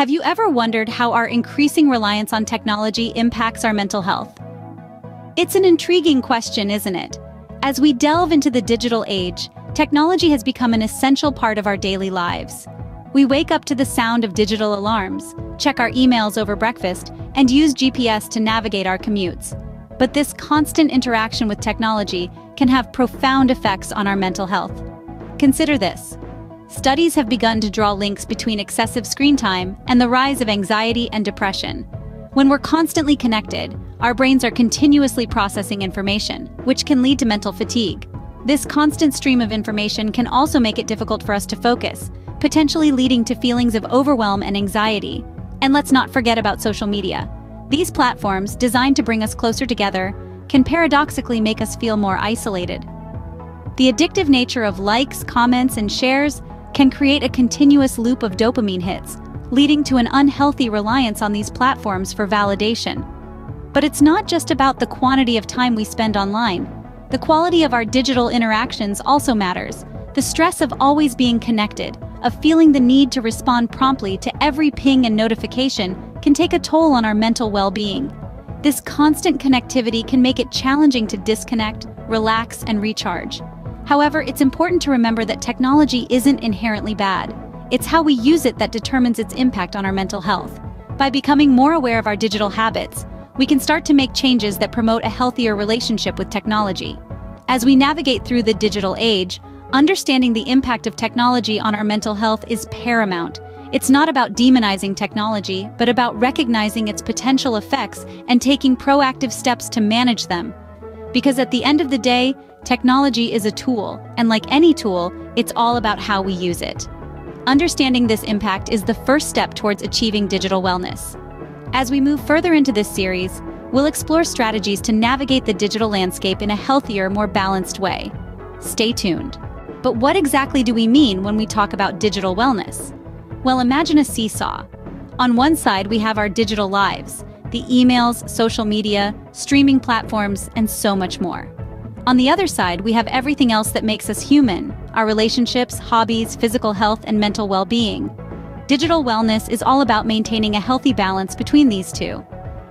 Have you ever wondered how our increasing reliance on technology impacts our mental health? It's an intriguing question, isn't it? As we delve into the digital age, technology has become an essential part of our daily lives. We wake up to the sound of digital alarms, check our emails over breakfast, and use GPS to navigate our commutes. But this constant interaction with technology can have profound effects on our mental health. Consider this. Studies have begun to draw links between excessive screen time and the rise of anxiety and depression. When we're constantly connected, our brains are continuously processing information, which can lead to mental fatigue. This constant stream of information can also make it difficult for us to focus, potentially leading to feelings of overwhelm and anxiety. And let's not forget about social media. These platforms, designed to bring us closer together, can paradoxically make us feel more isolated. The addictive nature of likes, comments, and shares can create a continuous loop of dopamine hits, leading to an unhealthy reliance on these platforms for validation. But it's not just about the quantity of time we spend online. The quality of our digital interactions also matters. The stress of always being connected, of feeling the need to respond promptly to every ping and notification can take a toll on our mental well-being. This constant connectivity can make it challenging to disconnect, relax, and recharge. However, it's important to remember that technology isn't inherently bad. It's how we use it that determines its impact on our mental health. By becoming more aware of our digital habits, we can start to make changes that promote a healthier relationship with technology. As we navigate through the digital age, understanding the impact of technology on our mental health is paramount. It's not about demonizing technology, but about recognizing its potential effects and taking proactive steps to manage them. Because at the end of the day, Technology is a tool, and like any tool, it's all about how we use it. Understanding this impact is the first step towards achieving digital wellness. As we move further into this series, we'll explore strategies to navigate the digital landscape in a healthier, more balanced way. Stay tuned. But what exactly do we mean when we talk about digital wellness? Well, imagine a seesaw. On one side, we have our digital lives, the emails, social media, streaming platforms, and so much more. On the other side, we have everything else that makes us human our relationships, hobbies, physical health, and mental well being. Digital wellness is all about maintaining a healthy balance between these two.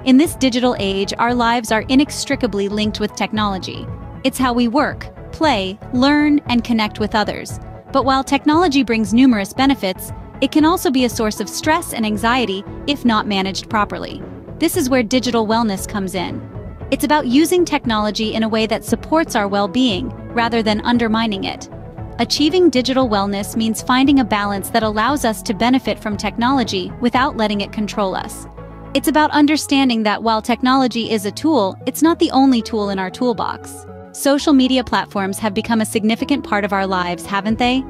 In this digital age, our lives are inextricably linked with technology. It's how we work, play, learn, and connect with others. But while technology brings numerous benefits, it can also be a source of stress and anxiety if not managed properly. This is where digital wellness comes in. It's about using technology in a way that supports our well-being, rather than undermining it. Achieving digital wellness means finding a balance that allows us to benefit from technology without letting it control us. It's about understanding that while technology is a tool, it's not the only tool in our toolbox. Social media platforms have become a significant part of our lives, haven't they?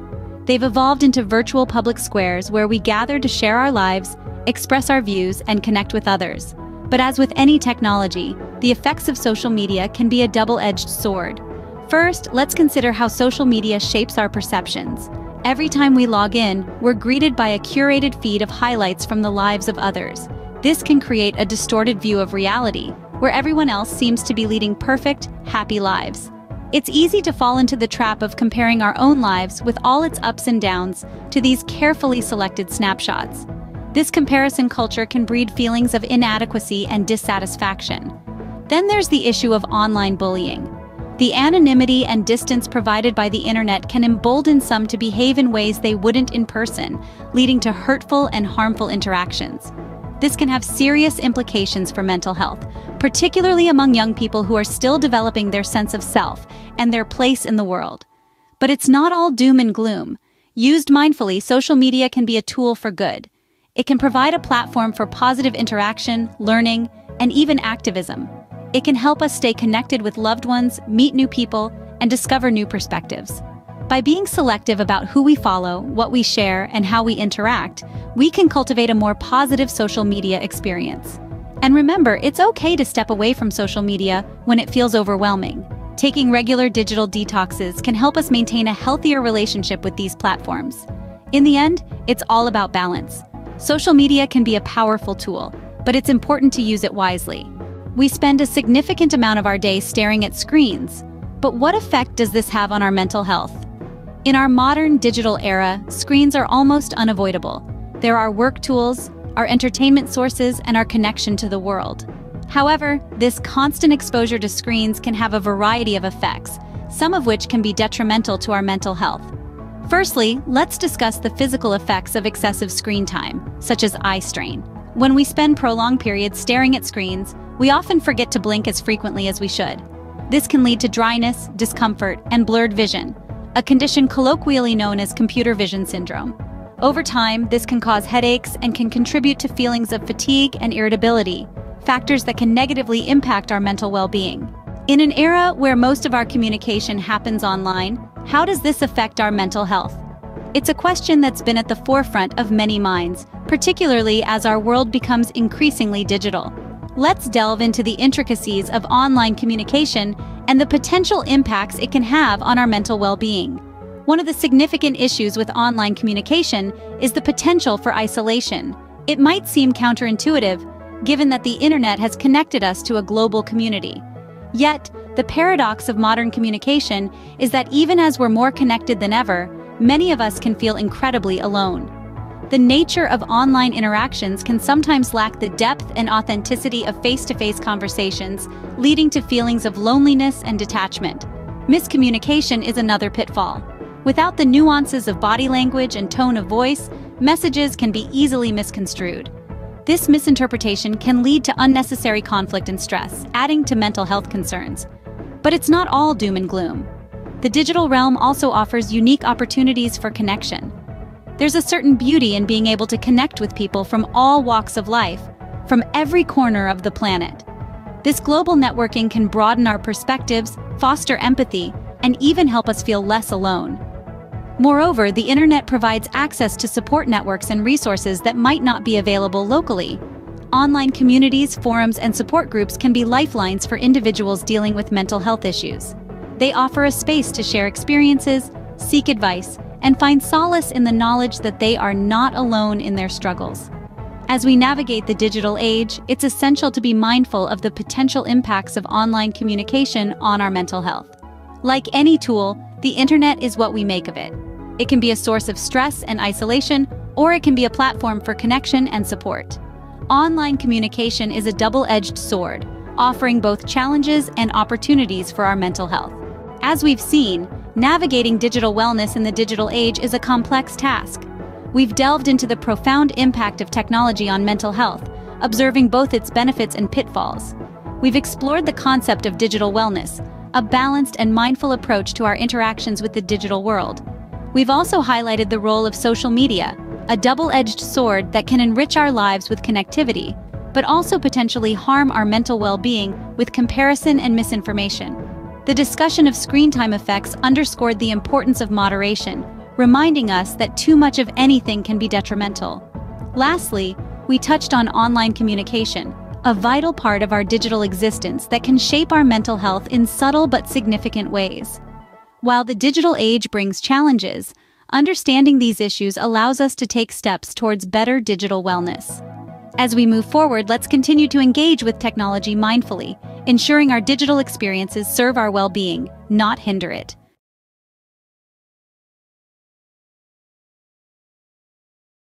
They've evolved into virtual public squares where we gather to share our lives, express our views, and connect with others. But as with any technology, the effects of social media can be a double-edged sword. First, let's consider how social media shapes our perceptions. Every time we log in, we're greeted by a curated feed of highlights from the lives of others. This can create a distorted view of reality, where everyone else seems to be leading perfect, happy lives. It's easy to fall into the trap of comparing our own lives with all its ups and downs to these carefully selected snapshots. This comparison culture can breed feelings of inadequacy and dissatisfaction. Then there's the issue of online bullying. The anonymity and distance provided by the internet can embolden some to behave in ways they wouldn't in person, leading to hurtful and harmful interactions. This can have serious implications for mental health, particularly among young people who are still developing their sense of self and their place in the world. But it's not all doom and gloom. Used mindfully, social media can be a tool for good. It can provide a platform for positive interaction, learning, and even activism. It can help us stay connected with loved ones, meet new people, and discover new perspectives. By being selective about who we follow, what we share, and how we interact, we can cultivate a more positive social media experience. And remember, it's okay to step away from social media when it feels overwhelming. Taking regular digital detoxes can help us maintain a healthier relationship with these platforms. In the end, it's all about balance. Social media can be a powerful tool, but it's important to use it wisely. We spend a significant amount of our day staring at screens, but what effect does this have on our mental health? In our modern digital era, screens are almost unavoidable. They're our work tools, our entertainment sources, and our connection to the world. However, this constant exposure to screens can have a variety of effects, some of which can be detrimental to our mental health. Firstly, let's discuss the physical effects of excessive screen time, such as eye strain. When we spend prolonged periods staring at screens, we often forget to blink as frequently as we should. This can lead to dryness, discomfort, and blurred vision, a condition colloquially known as computer vision syndrome. Over time, this can cause headaches and can contribute to feelings of fatigue and irritability, factors that can negatively impact our mental well-being. In an era where most of our communication happens online, how does this affect our mental health? It's a question that's been at the forefront of many minds, particularly as our world becomes increasingly digital. Let's delve into the intricacies of online communication and the potential impacts it can have on our mental well-being. One of the significant issues with online communication is the potential for isolation. It might seem counterintuitive, given that the internet has connected us to a global community. Yet, the paradox of modern communication is that even as we're more connected than ever, many of us can feel incredibly alone. The nature of online interactions can sometimes lack the depth and authenticity of face-to-face -face conversations, leading to feelings of loneliness and detachment. Miscommunication is another pitfall. Without the nuances of body language and tone of voice, messages can be easily misconstrued. This misinterpretation can lead to unnecessary conflict and stress, adding to mental health concerns. But it's not all doom and gloom. The digital realm also offers unique opportunities for connection. There's a certain beauty in being able to connect with people from all walks of life, from every corner of the planet. This global networking can broaden our perspectives, foster empathy, and even help us feel less alone. Moreover, the internet provides access to support networks and resources that might not be available locally. Online communities, forums, and support groups can be lifelines for individuals dealing with mental health issues. They offer a space to share experiences, seek advice, and find solace in the knowledge that they are not alone in their struggles. As we navigate the digital age, it's essential to be mindful of the potential impacts of online communication on our mental health. Like any tool, the internet is what we make of it. It can be a source of stress and isolation, or it can be a platform for connection and support. Online communication is a double-edged sword, offering both challenges and opportunities for our mental health. As we've seen, navigating digital wellness in the digital age is a complex task. We've delved into the profound impact of technology on mental health, observing both its benefits and pitfalls. We've explored the concept of digital wellness, a balanced and mindful approach to our interactions with the digital world, We've also highlighted the role of social media, a double-edged sword that can enrich our lives with connectivity, but also potentially harm our mental well-being with comparison and misinformation. The discussion of screen time effects underscored the importance of moderation, reminding us that too much of anything can be detrimental. Lastly, we touched on online communication, a vital part of our digital existence that can shape our mental health in subtle but significant ways. While the digital age brings challenges, understanding these issues allows us to take steps towards better digital wellness. As we move forward, let's continue to engage with technology mindfully, ensuring our digital experiences serve our well-being, not hinder it.